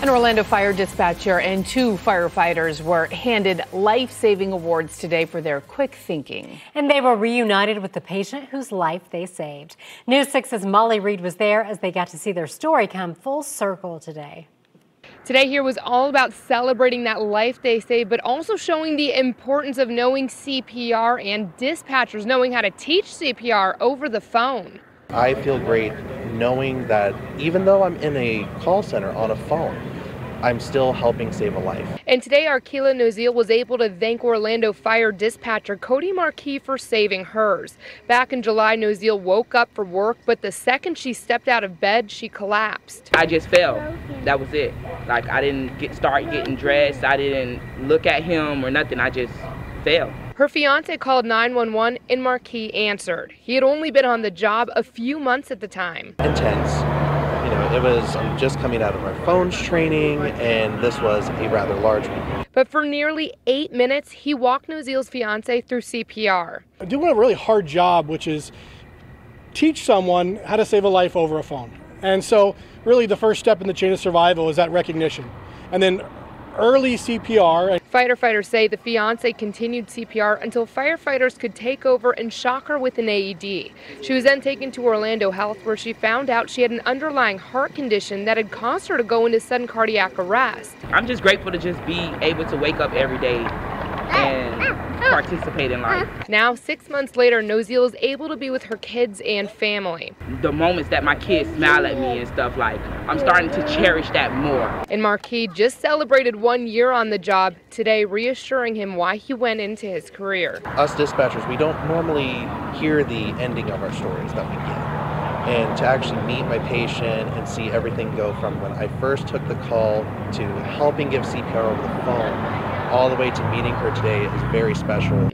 An Orlando fire dispatcher and two firefighters were handed life saving awards today for their quick thinking. And they were reunited with the patient whose life they saved. News 6's Molly Reed was there as they got to see their story come full circle today. Today here was all about celebrating that life they saved, but also showing the importance of knowing CPR and dispatchers knowing how to teach CPR over the phone. I feel great knowing that even though I'm in a call center on a phone, I'm still helping save a life. And today, Arkila Nozil was able to thank Orlando fire dispatcher Cody Marquis for saving hers. Back in July, Nozil woke up for work, but the second she stepped out of bed, she collapsed. I just fell. That was it. Like I didn't get start getting dressed. I didn't look at him or nothing. I just fell. Her fiance called 911 and Marquis answered. He had only been on the job a few months at the time. Intense. You know, it was I'm just coming out of my phones training, and this was a rather large one. But for nearly eight minutes, he walked Nozil's fiance through CPR. I do a really hard job, which is teach someone how to save a life over a phone. And so, really, the first step in the chain of survival is that recognition. And then early CPR. Firefighters say the fiance continued CPR until firefighters could take over and shock her with an AED. She was then taken to Orlando Health where she found out she had an underlying heart condition that had caused her to go into sudden cardiac arrest. I'm just grateful to just be able to wake up every day and participate in life. Now, six months later, Nozil is able to be with her kids and family. The moments that my kids smile at me and stuff like, I'm starting to cherish that more. And Marquis just celebrated one year on the job today, reassuring him why he went into his career. Us dispatchers, we don't normally hear the ending of our stories that we get and to actually meet my patient and see everything go from when I first took the call to helping give CPR over the phone all the way to meeting her today is very special.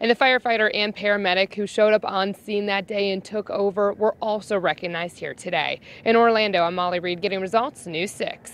And the firefighter and paramedic who showed up on scene that day and took over were also recognized here today. In Orlando, I'm Molly Reed getting results, News 6.